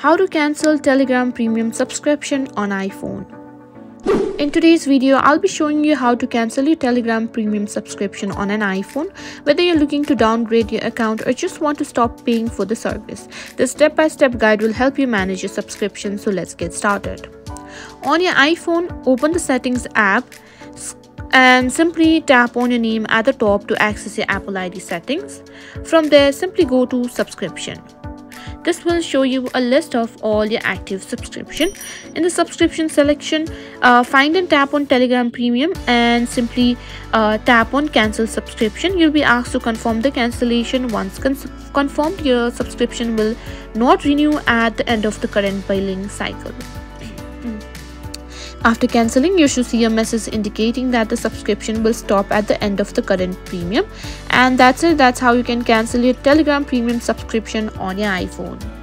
How to cancel Telegram Premium subscription on iPhone. In today's video, I'll be showing you how to cancel your Telegram Premium subscription on an iPhone, whether you're looking to downgrade your account or just want to stop paying for the service. This step-by-step -step guide will help you manage your subscription, so let's get started. On your iPhone, open the Settings app and simply tap on your name at the top to access your Apple ID settings. From there, simply go to Subscription. This will show you a list of all your active subscription. In the subscription selection, uh, find and tap on Telegram Premium and simply uh, tap on cancel subscription. You'll be asked to confirm the cancellation. Once confirmed, your subscription will not renew at the end of the current billing cycle. After cancelling, you should see a message indicating that the subscription will stop at the end of the current premium. And that's it. That's how you can cancel your Telegram premium subscription on your iPhone.